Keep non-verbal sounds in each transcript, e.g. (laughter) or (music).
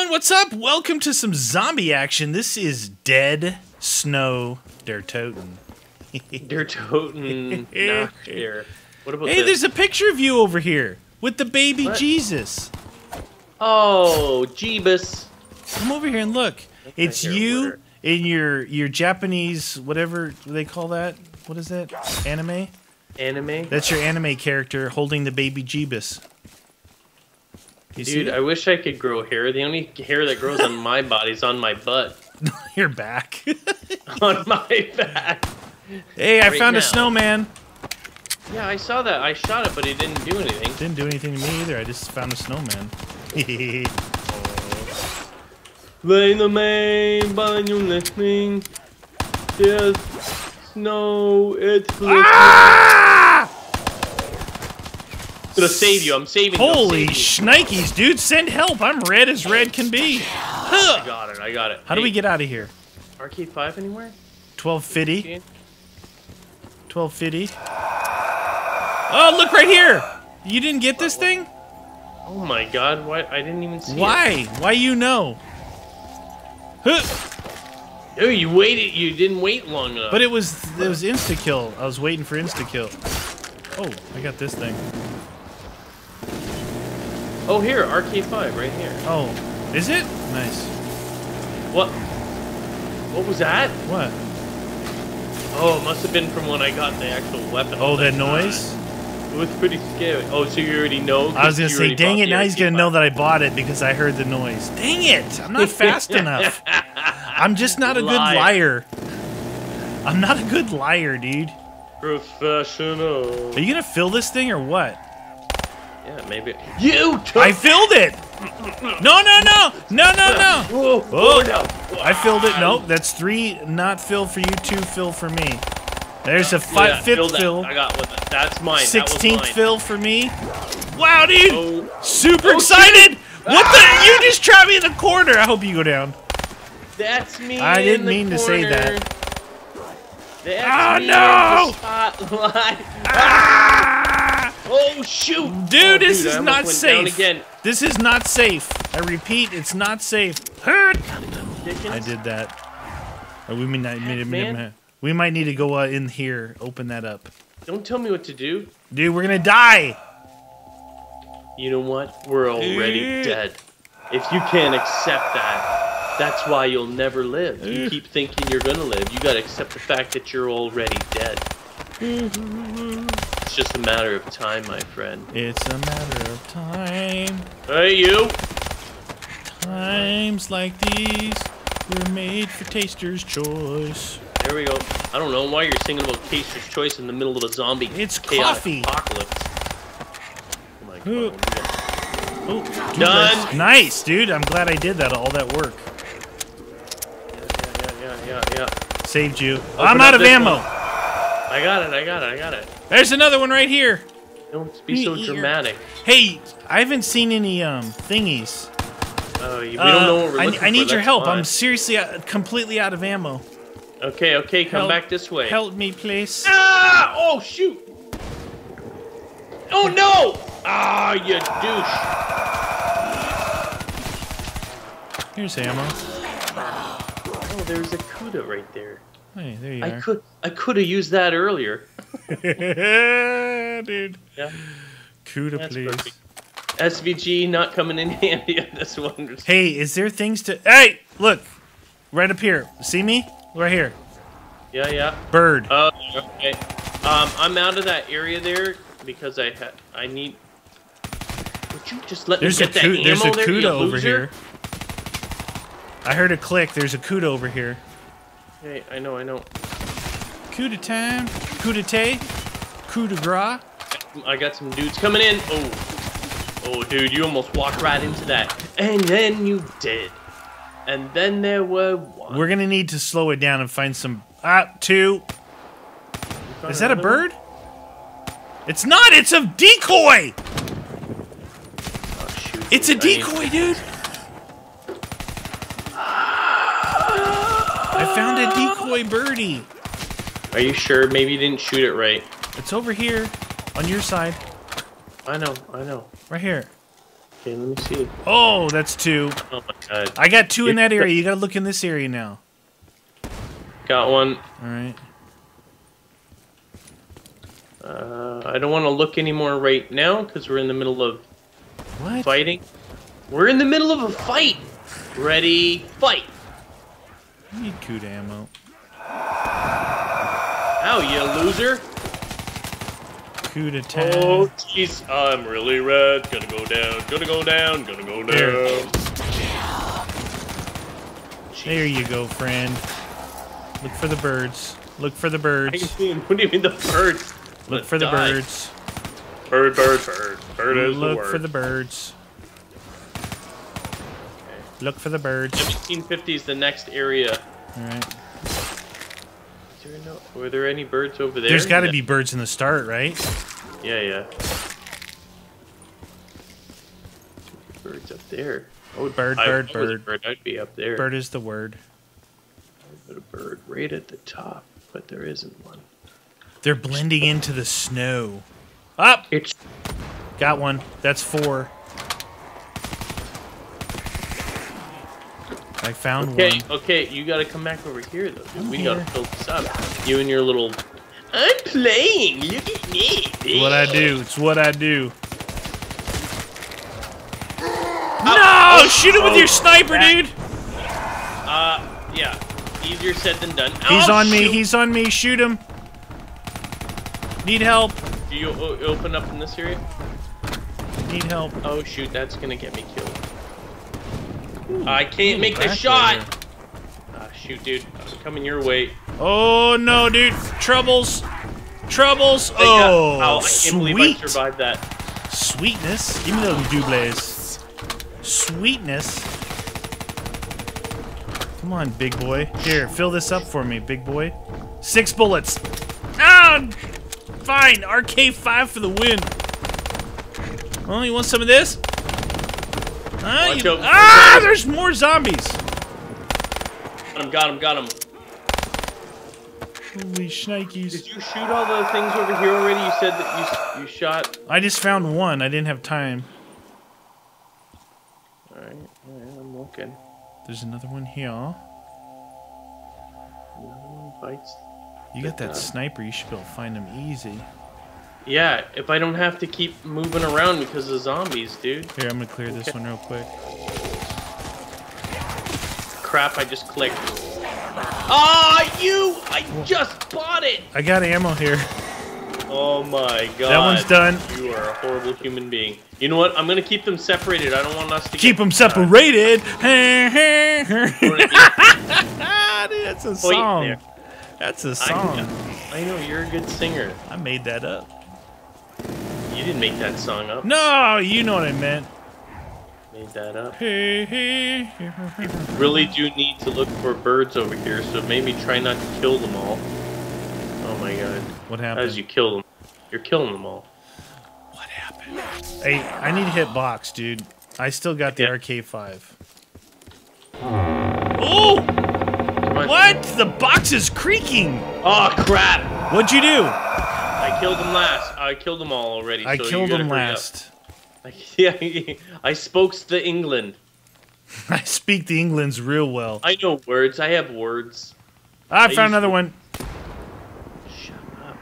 everyone, what's up? Welcome to some zombie action. This is Dead Snow Der Toten. (laughs) Der Toten Nacht here. What about Hey, this? there's a picture of you over here with the baby What? Jesus. Oh, Jeebus. Come over here and look. It's you in your your Japanese whatever they call that. What is that? Anime? Anime. That's your anime character holding the baby Jeebus. You Dude? I wish I could grow hair. The only hair that grows on my body is on my butt. (laughs) (laughs) You're back. (laughs) on my back. hey, I Right found a snowman. Yeah, I saw that. I shot it, but it didn't do anything. Didn't do anything to me either. I just found a snowman. Lay the main banyo listening. There's snow. It's ah! Gonna save you. I'm saving you. Holy you. shnikes, dude! Send help! I'm red as red can be. I got it. I got it. How do we get out of here? RK5 anywhere? 1250. 1250. Oh, look right here! You didn't get this thing? Oh my God! Why? I didn't even see it. Why? Why you know? Huh. Oh, you waited. You didn't wait long enough. But it was it was insta kill. I was waiting for insta kill. Oh, I got this thing. Oh, here, RK5, right here. Oh, is it? Nice. What? What was that? What? Oh, it must have been from when I got the actual weapon. Oh, that noise? It was pretty scary. Oh, so you already know? I was gonna say, dang it! Now he's gonna know that I bought it because I heard the noise. Dang it! I'm not fast (laughs) enough. I'm just not a good Liar. liar. I'm not a good liar, dude. Professional. Are you gonna fill this thing or what? Yeah, maybe. You took. I filled it. No, no, no, no, no, no. Whoa, Oh. oh no. I filled it. Nope, that's three not fill for you, two fill for me. There's a Yeah, fi- fill fifth that. fill, I got one. That's mine. sixteenth that fill for me. Wow, dude, Oh, super Oh, excited. What the? Ah! You just trapped me in the corner. I hope you go down. that's me. I didn't the mean to say that. That's Oh, me no! In the spotlight. Ah! Oh shoot! Dude, Oh, this I is almost not safe. Again. This is not safe. I repeat, it's not safe. Hurt. I did that. Uh, we might, not- man. we might need to go uh, in here, open that up. Don't tell me what to do. Dude, we're gonna die. You know what? We're already dead. If you can't accept that, that's why you'll never live. You keep thinking you're gonna live. You gotta accept the fact that you're already dead. (laughs) It's just a matter of time, my friend. It's a matter of time. Hey, you! Times like these were made for taster's choice. There we go. I don't know why you're singing about Taster's Choice in the middle of a zombie It's coffee. apocalypse. Oh my Ooh. god. Oh, dude, Done. Nice, dude. I'm glad I did that. All that work Yeah, yeah, yeah, yeah, yeah. saved you. Open I'm out of ammo. one. I got it, I got it, I got it. There's another one right here. Don't be so dramatic. Hey, I haven't seen any um thingies. Oh, you- we Uh, don't know what we're I, looking I need for, your help. fine. I'm seriously uh, completely out of ammo. Okay, okay, come Help- back this way. Help me, please. Ah! Oh shoot! Oh no! Ah, you douche! Here's ammo. Oh, there's a Kuda right there. Hey, there you I are. could, I could have used that earlier. (laughs) Dude. Yeah, Kuda, that's please. perfect. SVG not coming in (laughs) handy on this one. Hey, is there things to. Hey, look. Right up here. See me? Right here. Yeah, yeah. Bird. Oh, okay. Um, I'm out of that area there because I ha I need. Would you just let there's me a, get that ammo there's a there, Kuda over here. I heard a click. There's a Kuda over here. Hey, I know, I know. Kuda time. Kuda te. Kuda gras. I got some dudes coming in. Oh, oh, dude, you almost walked right into that, and then you did. And then there were one. We're gonna need to slow it down and find some. Ah, two. Is that a bird? It's not. It's a decoy. Oh, shoot, It's a dude, I need- decoy, dude. Found a decoy birdie. Are you sure? Maybe you didn't shoot it right. It's over here on your side. I know, I know. Right here. Okay, let me see. Oh, that's two. Oh my god. I got two in that area. You gotta look in this area now. Got one. All right. Uh, I don't want to look anymore right now because we're in the middle of What? fighting. We're in the middle of a fight. Ready, fight. I need Kuda ammo. Ow, you loser. Kuda tag. Oh, jeez. I'm really red. Gonna go down. Gonna go down. Gonna go There. down. There you go, friend. Look for the birds. Look for the birds. What do you mean the birds? Look for the Die. birds. Bird, bird, bird. Bird is the Look for the birds. Look for the birds. 1750 is the next area. All right. There no, were there any birds over there? There's got to Yeah. be birds in the start, right? Yeah, yeah. Birds up there. Oh, Bird, I- bird, bird. bird. I'd be up there. Bird is the word. Put a bird right at the top, but there isn't one. They're blending into the snow. Up! It's Got one. That's four. I found okay. one. Okay, you gotta come back over here though. dude. We here. gotta fill this up. You and your little. I'm playing. Look at me. It's what I do. It's what I do. No! Shoot him with oh, your sniper, that- dude! Uh, yeah. Easier said than done. He's Oh, on me. He's on me. Shoot him. Need help. Do you o- open up in this area? Need help. Oh shoot, that's gonna get me killed. I can't make the shot. Ah, shoot, dude. I'm coming your way. Oh no, dude! Troubles, troubles! I got- Oh, I can't believe I survived that. sweetness. Give me those doubles. Sweetness. Come on, big boy. Here, fill this up for me, big boy. Six bullets. Ah, fine. RK5 for the win. Oh, you want some of this? Ah, you- ah there's more zombies. Got him, got him, got him. Holy shnikes. Did you shoot all the things over here already? You said that you you shot. I just found one. I didn't have time. Alright, alright, I'm looking. There's another one here. Another one bites. You got that Uh, sniper. You should be able to find him easy. Yeah, if I don't have to keep moving around because of zombies, dude. Here, I'm gonna clear this one real quick. Crap, I just clicked. Ah, you! I just bought it! I got ammo here. Oh my god. That one's done. You are a horrible human being. You know what? I'm gonna keep them separated. I don't want us to Keep get, them separated. (laughs) (laughs) That's a song. That's a I song. know, I know you're a good singer. I made that up. You didn't make that song up. No, you know what I meant. Made that up. Hey, hey, hey. Really do need to look for birds over here, so maybe try not to kill them all. Oh my god. What happened? As you kill them, you're killing them all. What happened? Hey, I need to hit box, dude. I still got the Yeah. RK5. Oh! What? The box is creaking. Oh crap! What'd you do? I killed them last. I killed them all already. I so killed gotta him hurry up. last. (laughs) Yeah, I spoke the England. (laughs) I speak the England's real well. I know words. I have words. Ah, I used found another to- one. Shut up.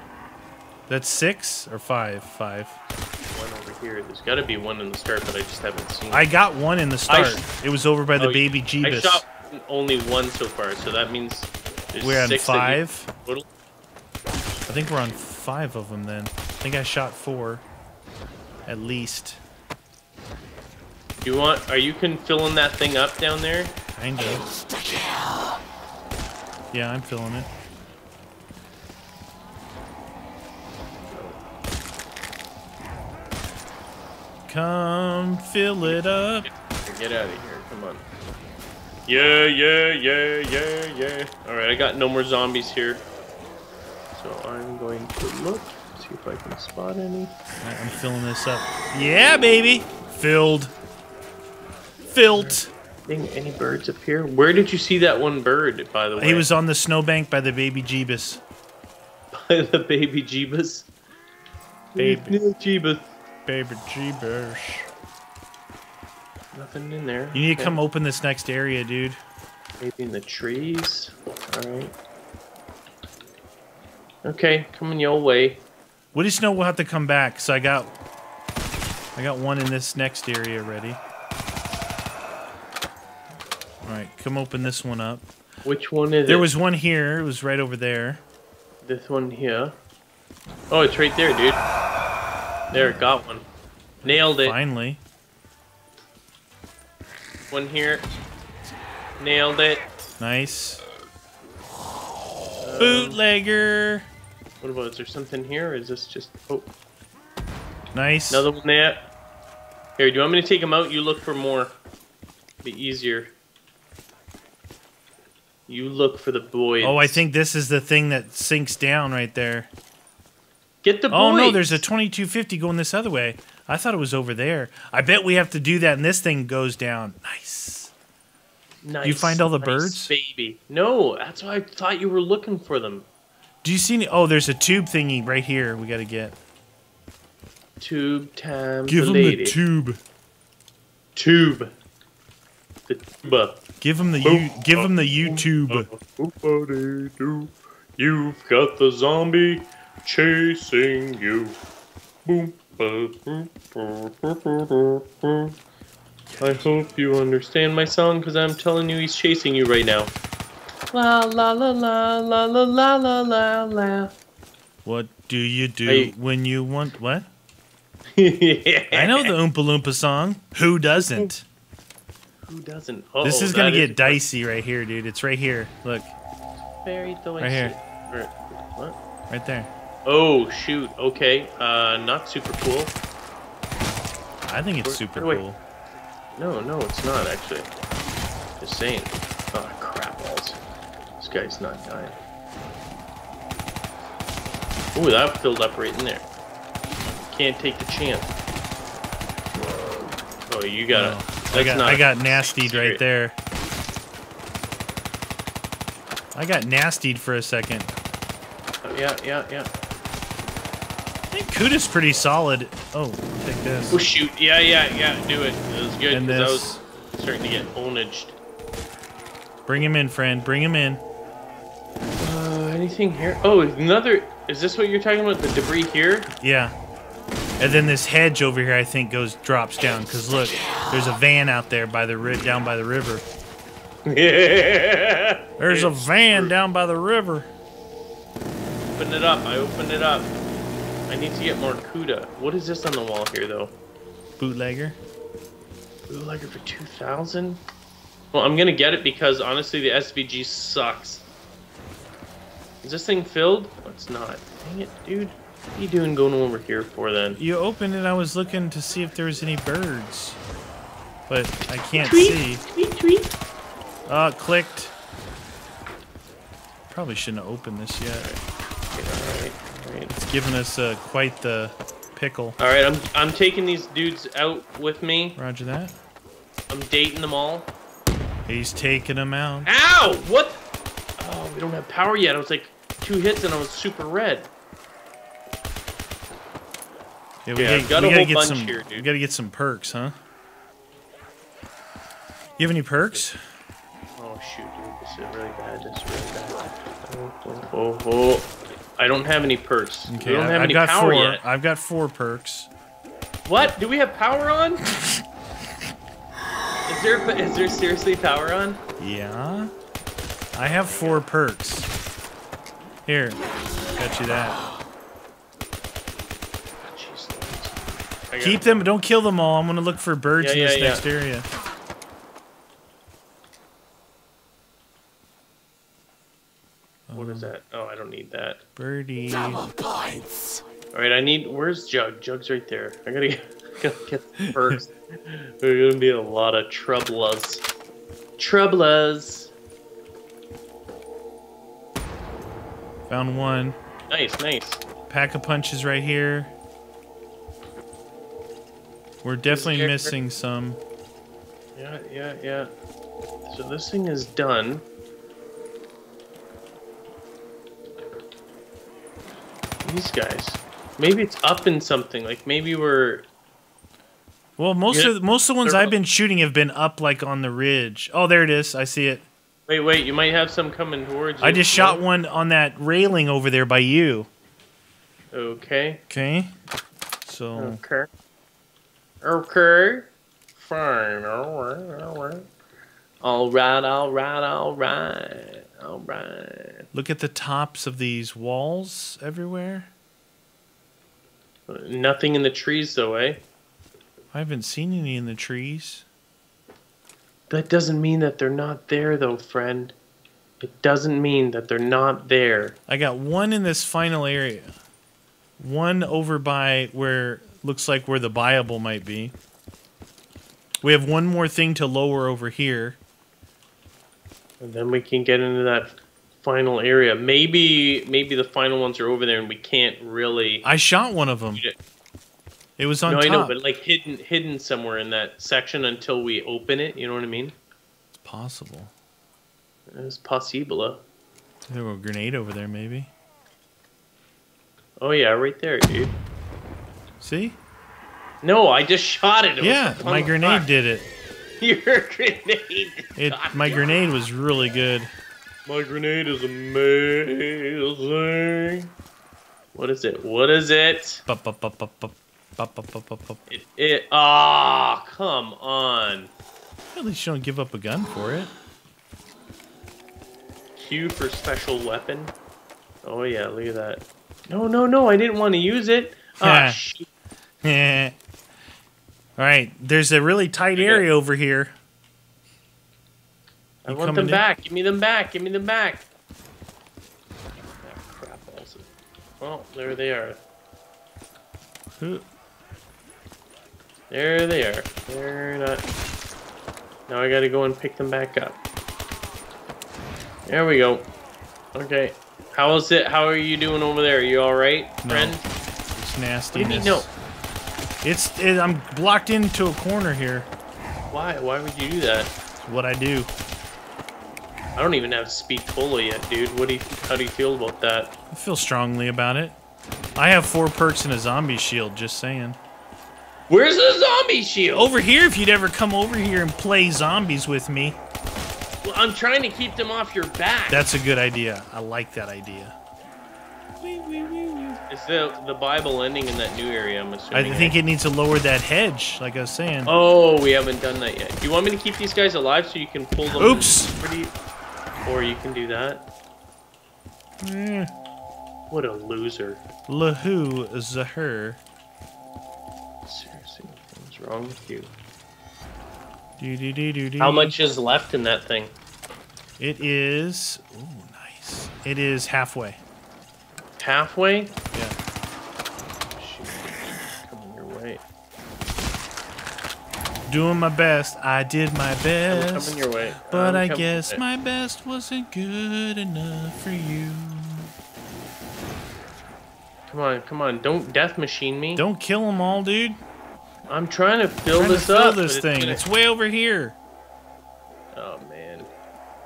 That's six or five? Five. One over here. There's got to be one in the start, but I just haven't seen. I got one in the start. it was over by the Oh, baby I Jeebus. shot only one so far, so that means We're on five. I think we're on five of them then. I think I shot four. At least. You want? Are you can filling that thing up down there? Kind of. Yeah, I'm filling it. Come fill it up. Get out of here! Come on. Yeah, yeah, yeah, yeah, yeah. All right, I got no more zombies here, so I'm going to look see if I can spot any. Alright, I'm filling this up. Yeah, baby. Filled. Filled. Any, any birds up here? Where did you see that one bird, by the way? He was on the snowbank by the baby Jeebus. by the baby Jeebus. Baby. Jeebus. Baby Jeebus. nothing in there. You need to come open this next area, dude. Maybe in the trees. Alright. Okay, coming your way. We just know we'll have to come back. So I got, I got one in this next area ready. All right, come open this one up. Which one is it? There was one here. It was right over there. this one here. Oh, it's right there, dude. There, got one. Nailed it. Finally. One here. Nailed it. Nice. Bootlegger. What about, is there something here? Or is this just, oh, Nice. another one there? Here, do you want me to take them out? You look for more. Be easier. You look for the boys. Oh, I think this is the thing that sinks down right there. Get the boys. Oh no, there's a 2250 going this other way. I thought it was over there. I bet we have to do that and this thing goes down. Nice. Nice, you find all the nice birds? baby. No, that's why I thought you were looking for them. Do you see any? Oh, there's a tube thingy right here we got to get. Tube time. Give the him lady. the tube. tube. The tuba. Give him the you. Give him the YouTube. You've got the zombie chasing you. Boom. I hope you understand my song because I'm telling you he's chasing you right now. La la la la la la la la la la. What do you do Hey. when you want what? yeah. (laughs) I know the Oompa Loompa song. Who doesn't? Who doesn't? This Uh-oh, is gonna that get dicey right here, dude. It's right here. Look, very dicey. Right here. Or- What? right there. Oh shoot. Okay. Uh, not super cool. I think it's Where- super wait. cool. No, no, it's not actually. Just saying. Oh crap balls. This guy's not dying. Ooh, that filled up right in there. Can't take the chance. Oh, you gotta. That's I got I got nastied secret. right there. I got nastied for a second. Oh, yeah, yeah, yeah. Kuda's pretty solid. Oh, take this. Oh shoot! Yeah, yeah, yeah. Do it. It was good because I was starting to get ownaged. Bring him in, friend. Bring him in. Uh, anything here? Oh, another. Is this what you're talking about? The debris here? Yeah. And then this hedge over here, I think, goes drops down. Cause look, there's a van out there by the ri- down by the river. Yeah. (laughs) There's a van down by the river. Open it up. I opened it up. I need to get more Kuda. What is this on the wall here, though? Bootlegger. Bootlegger for 2,000? Well, I'm gonna get it because, honestly, the SVG sucks. Is this thing filled? Oh, it's not. Dang it, dude. What are you doing going over here for, then? You opened it. I was looking to see if there was any birds, but I can't Tweet, see. tweet, tweet. Uh, it clicked. Probably shouldn't have opened this yet. Okay, alright, alright. It's given us uh, quite the pickle. Alright, I'm, I'm taking these dudes out with me. Roger that. I'm dating them all. He's taking them out. Ow! What? Oh, we don't have power yet. I was like two hits and I was super red. Yeah, we Yeah, gotta, got we a gotta whole get some. here, We gotta get some perks, huh? You have any perks? Oh shoot, dude, this is really bad. This is really bad. Oh, oh, oh, oh. I don't have any perks. Okay, we don't have I've any got power four. yet. I've got four perks. What? Do we have power on? (laughs) is there is there seriously power on? Yeah. I have four perks. Here, got you that. Ah, jeez, Louise. I got- Keep them. Don't kill them all. I'm gonna look for birds Yeah, in this yeah, yeah. next area. What is uh, that? Oh, I don't need that. Birdie. All right, I need. Where's Jug? Jug's right there. I gotta get, (laughs) gotta get the perks. There's gonna be a lot of troublers. Troublers. Found one. Nice, nice. Pack of punches right here. We're definitely missing some. Yeah, yeah, yeah. So this thing is done. These guys. Maybe it's up in something. Like maybe we're. Well, most Yeah. of most of the ones I've been shooting have been up like on the ridge. Oh, there it is. I see it. Wait, wait, you might have some coming towards you. I just shot one on that railing over there by you. Okay. Okay. So Okay. Okay. Fine. All right. All right. All right. All right. All right. Look at the tops of these walls everywhere. Nothing in the trees, though, eh? I haven't seen any in the trees. That doesn't mean that they're not there, though, friend. It doesn't mean that they're not there. I got one in this final area. One over by where looks like where the Bible might be. We have one more thing to lower over here. And then we can get into that final area. Maybe, maybe the final ones are over there, and we can't really. I shot one of them. it. Was on no, top. I know, but like hidden, hidden somewhere in that section until we open it. You know what I mean? It's possible. It's possible. Uh. There was a grenade over there, maybe. Oh yeah, right there, dude. See? No, I just shot it. it Yeah, my oh, grenade front. did it. (laughs) Your grenade. It my grenade was really good. My grenade is amazing. What is it? What is it? It, it, ah, oh, come on. At least you don't give up a gun for it. Q for special weapon. Oh yeah, look at that. No, no, no, I didn't want to use it. (laughs) Ah, oh, shit. (laughs) All right, there's a really tight area over here. I want them in? back. Give me them back. Give me them back. Ah, crap balls. Well, there they are. Ooh, There they are. They're not. Now I gotta go and pick them back up. There we go. Okay. How is it? How are you doing over there? Are you all right, No. friend? It's nasty. What do you mean, no? It's it, I'm blocked into a corner here. Why? Why would you do that? It's what I do. I don't even have Speed Cola yet, dude. What do you? How do you feel about that? I feel strongly about it. I have four perks and a zombie shield. Just saying. Where's the zombie shield? Over here, if you'd ever come over here and play zombies with me, Well, I'm trying to keep them off your back. that's a good idea. I like that idea. Is the the Bible ending in that new area? I'm I think it needs to lower that hedge, like I was saying. Oh, we haven't done that yet. Do you want me to keep these guys alive so you can pull them? Oops. Or you can do that. Eh, What a loser! Lahu Zahur. Seriously, what's wrong with you? Do, do, do, do, do. How much is left in that thing? It is. Ooh, nice. It is halfway. Halfway? Doing my best. I did my I'm best. coming your way. But I'm I guess my best wasn't good enough for you. Come on, come on! Don't death machine me. Don't kill them all, dude. I'm trying to fill Trying to this fill up. this thing. gonna- It's way over here. Oh man!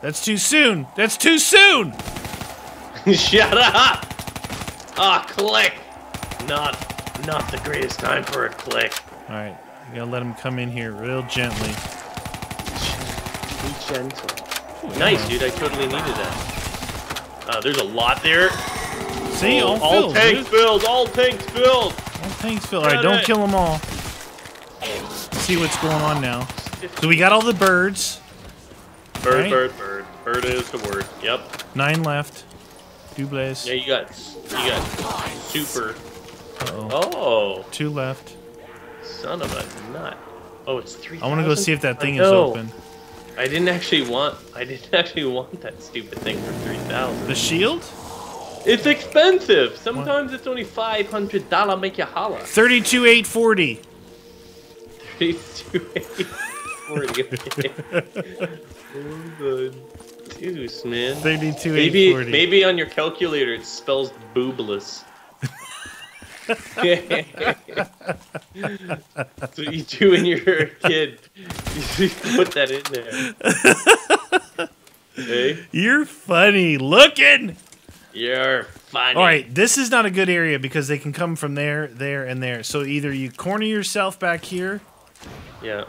That's too soon. That's too soon. (laughs) Shut up! Ah, click. Not, not the greatest time for a click. All right, you gotta let them come in here real gently. Be gentle. Nice, dude. I totally needed that. Uh, there's a lot there. See, all, all filled. tanks dude. filled. All tanks filled. All tanks filled. All right, don't kill them all. See what's going on now. So we got all the birds. Bird, Right. bird, bird. Bird is the word. Yep. Nine left. Doubles. Yeah, you got, you got super. Uh-oh. Oh, Two left. Son of a nut. Oh, it's three. I want to go see if that thing is open. I didn't actually want. I didn't (laughs) actually want that stupid thing for three thousand. The shield? It's expensive. Sometimes it's only five hundred dollar. Make you holla. 32 840. Thirty-two eight forty. Deuce, (laughs) (laughs) oh, man. 32 Maybe 840. maybe on your calculator it spells boobless. That's what you do when you're a kid. You put that in there. (laughs) Hey, You're funny looking. you're funny. All right, this is not a good area because they can come from there, there, and there. So either you corner yourself back here, Yeah. All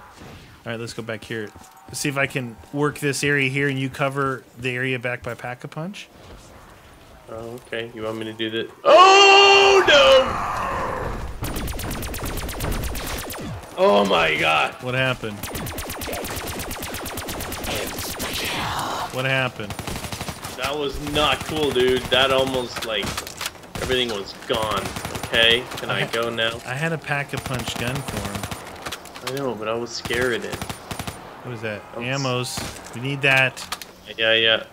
right, let's go back here. Let's see if I can work this area here, and you cover the area back by Pack a Punch. Oh, okay. You want me to do this? Oh no! Oh my god! What happened? What happened? That was not cool, dude. That almost like everything was gone. Okay, can I go now? I had a Pack a Punch gun for him. I know, but I was scared of it. What was that? Oh, s- Ammos. We need that. Yeah, yeah.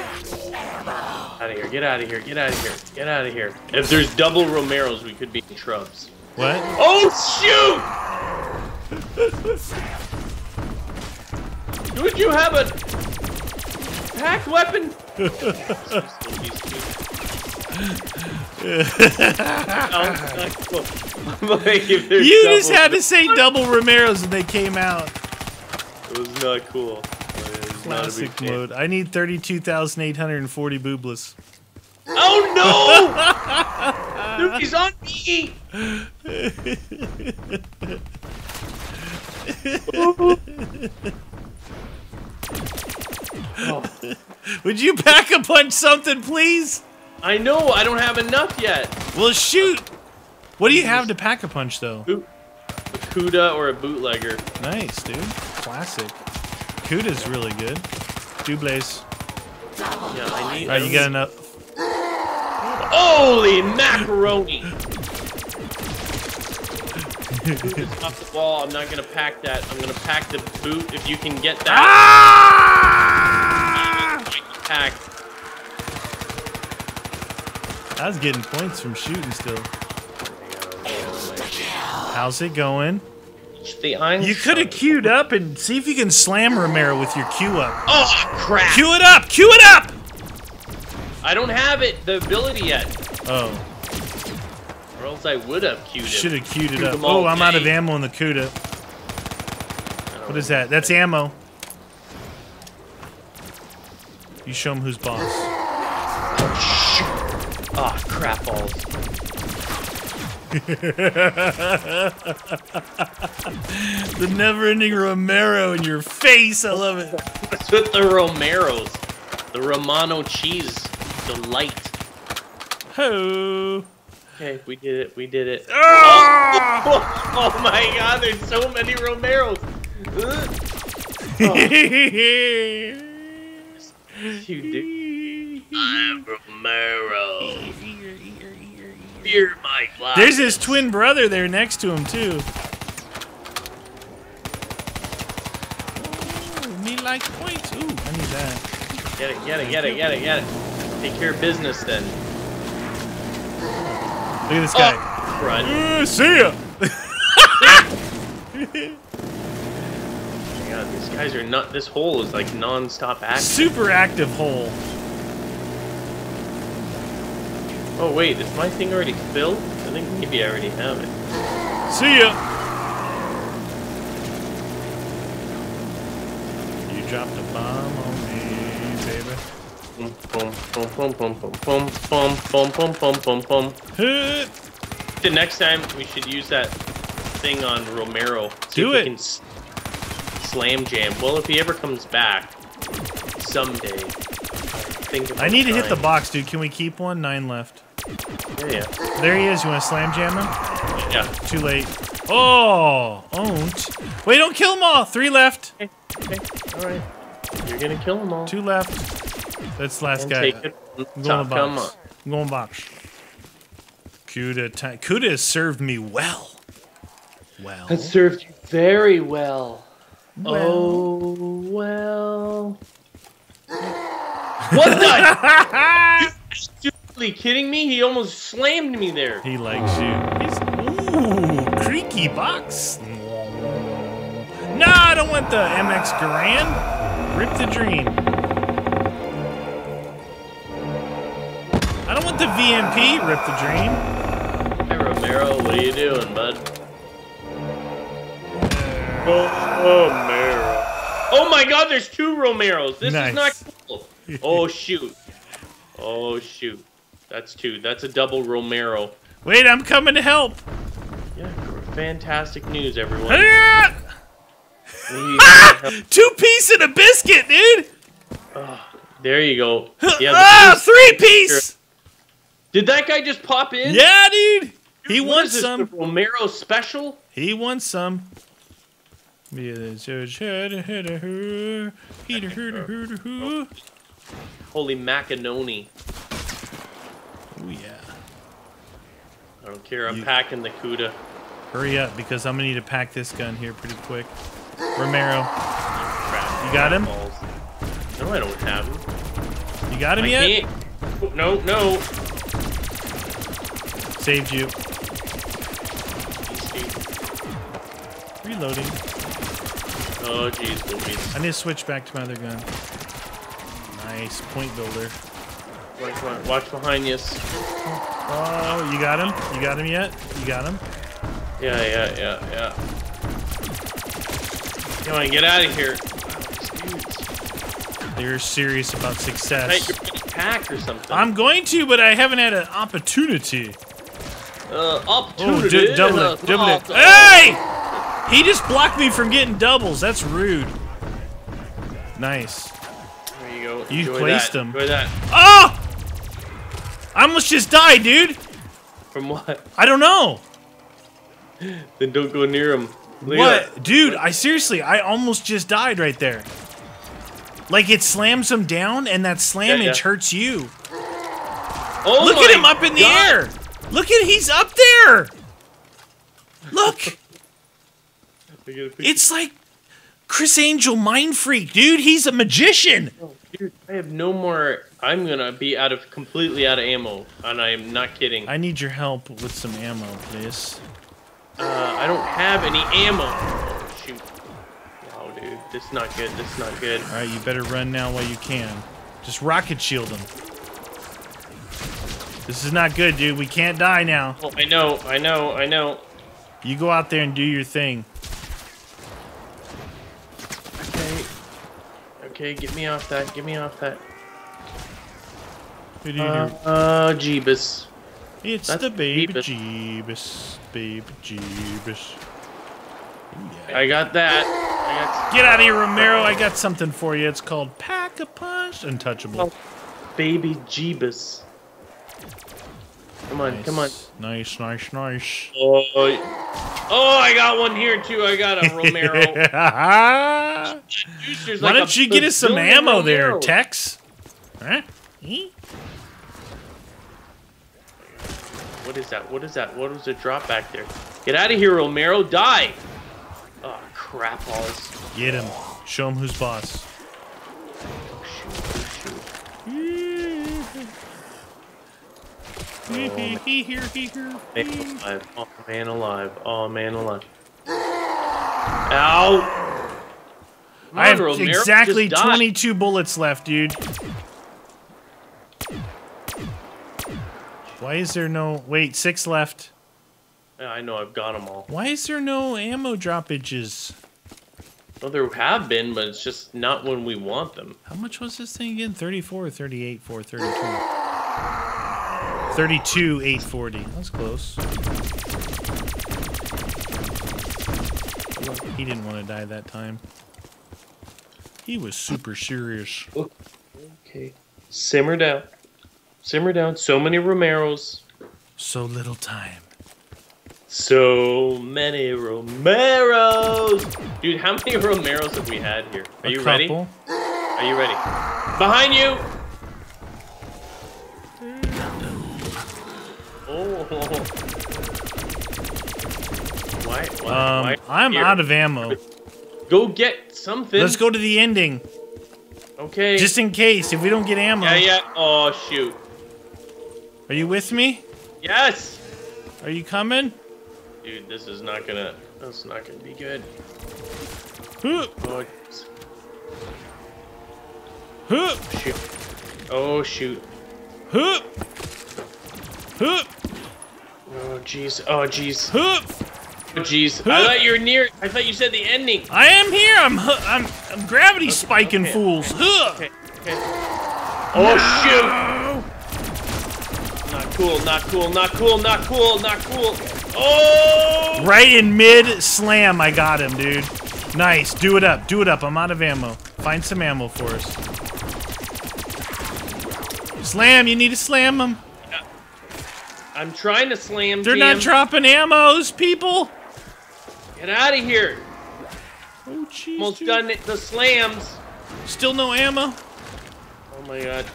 Out of here! Get out of here! Get out of here! Get out of here! If there's double Romeros, we could be in shrubs. What? Oh shoot! Would you have a pack weapon? You just (laughs) had to say double Romeros and they came out. It was not cool. Classic mode. I need 32,840 boobless. Oh no! (laughs) Dude, he's on me! Oh, (laughs) Would you pack a punch something, please? I know, I don't have enough yet. Well, shoot. What do you have to pack a punch, though? A Kuda or a bootlegger. Nice, dude. Classic. Kuda's really good. Doubles. Yeah, I need. All right, you got enough. Holy macaroni! (laughs) Off the wall. I'm not gonna pack that. I'm gonna pack the boot if you can get that Ah! packed. I was getting points from shooting still. How's it going? The iron. You could have queued up and see if you can slam Romero with your queue up. Oh crap! Queue it up! Queue it up! I don't have it, the ability yet, Oh, or else I would have queued should have queued it up. Oh, I'm out of ammo in the Kuda. What is that? That's ammo. You show him who's boss. Ah, crap balls. (laughs) The never-ending Romero in your face. I love it. What's with the Romeros? The Romano cheese delight. Ho. Okay, we did it. We did it. Ah! Oh, (laughs) oh my God! There's so many Romeros. Ugh, (laughs) you dude. I'm Romero. Fear my glass. There's his twin brother there next to him too. Ooh, me like points. Ooh, I need that. Get it, get it, get it, get it, get it. Take care of business then. Look at this guy. Oh, run. Uh, see ya. Oh my God, these guys are not. This hole is like non-stop action. Super active hole. Oh wait, is my thing already filled? think maybe I already have it. See ya! You dropped a bomb on me, baby. the next time we should use that thing on Romero. See Do it. slam jam. Well, if he ever comes back someday, I need time. to hit the box, dude. Can we keep one? Nine left. Yeah, yeah. There he is. You want to slam jam him? Yeah. Too late. Oh, owned. Wait, don't kill them all. Three left. Okay. Okay. All right. You're gonna kill them all. Two left. That's the last and guy. take it. I'm going Top, come on. I'm going box. Kuda, ti- Kuda has served me well. Well. That served you very well. Well. Oh well. (laughs) what the? (laughs) you absolutely kidding me? He almost slammed me there. He likes you. He's ooh creaky box. No, I don't want the MX Garand. Rip the dream. I don't want the VMP. Rip the dream. Hey Romero, what are you doing, bud? Oh, oh Romero. Oh my God! There's two Romeros. This Nice. is not cool. Oh shoot. Oh shoot. That's two. That's a double Romero. Wait, I'm coming to help. Yeah, fantastic news, everyone. Ah! Two piece and a biscuit, dude. there you go. Yeah, ah, three piece. Did that guy just pop in? Yeah, dude. He What wants some. Romero special? He wants some. Oh Holy macaroni. Oh, yeah. I don't care. I'm You- packing the Kuda. Hurry up, because I'm gonna need to pack this gun here pretty quick. Romero, You got him? No, I don't have him. you got him I yet? can't. Oh, No, no. Saved you. Reloading. Oh, jeez. I need to switch back to my other gun. Nice point builder. Watch, watch, watch behind you. Oh, you got him? You got him yet? You got him? Yeah, yeah, yeah, yeah. Come on, get out of here. They're serious about Hey, success. you're getting packed or something. I'm going to, but I haven't had an opportunity. uh, Oh, opportunity. du- double uh, it, double it. oh, Hey! He just blocked me from getting doubles. That's rude. Nice. There you go. You Enjoy placed that. him. Enjoy that. Oh! I almost just died, dude. From what? I don't know. (laughs) Then don't go near him. Look What? Dude, I seriously, I almost just died right there. Like it slams him down and that slammage yeah. hurts you. that. Oh Look at him up in the God. air. Look at he's up there. Look. I get a picture. It's like Criss Angel mind freak, dude. He's a magician. Oh. Dude, I have no more. I'm gonna be out of completely out of ammo, and I am not kidding. I need your help with some ammo, please. Uh, I don't have any ammo. Oh, shoot. Dude, this is not good. This is not good. All right, you better run now while you can. Just rocket shield him. This is not good, dude. We can't die now. Oh, I know, I know, I know. You go out there and do your thing. Okay, get me off that. Get me off that. What do you Uh, uh Jeebus. It's that's the baby Jeebus. Jeebus. Baby Jeebus. Yeah. I got that. I (gasps) Get out of here, Romero. I got something for you. It's called Pack a Punch. Untouchable. got baby Jeebus. Come on, nice. come on. Nice, nice, nice. Oh, oh, I got one here too. I got a Romero. (laughs) Why like don't you get us some ammo there, Tex? Huh? What is that? What is that? What was the drop back there? Get out of here, Romero. Die! Oh, crap balls. Get him. Show him who's boss. Um, here, here, here. Man alive. Oh, man alive. Oh, man alive. Ow! I have Romero, exactly just die. 22 bullets left, dude. Why is there no... Wait, six left. Yeah, I know, I've got them all. Why is there no ammo droppages? Well, there have been, but it's just not when we want them. How much was this thing again? 34 or 38 for 32? 32, 840. That's close. He didn't want to die that time. He was super serious. Okay. Simmer down. Simmer down. So many Romeros. So little time. So many Romeros. Dude, how many Romeros have we had here? Are A you ready? Are you ready? Behind you! Why? Why? Um, why I'm here? out of ammo. Go get something. Let's go to the ending, Okay. just in case if we don't get ammo. Yeah, yeah. Oh, shoot. Are you with me? Yes! Are you coming? Dude, this is not gonna. That's not gonna be good. Huh, Oh, huh, shoot. Oh, shoot. huh, huh, Oh, jeez. Oh, jeez. Oh, jeez. I thought you were near. I thought you said the ending. I am here. I'm I'm, I'm gravity spiking okay, fools. Okay. Okay. Oh, shoot. Not cool. Not cool. Not cool. Not cool. Not cool. Oh! Right in mid slam, I got him, dude. Nice. Do it up. Do it up. I'm out of ammo. Find some ammo for us. Slam. You need to slam them. I'm trying to slam They're jam. not dropping ammos, people. Get out of here. Oh, jeez. Almost done the slams. Still no ammo. Oh my god.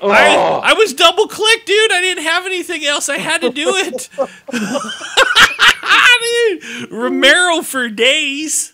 Oh, I, I was double clicked, dude. I didn't have anything else. I had to do it. dude, (laughs) (laughs) Romero for days.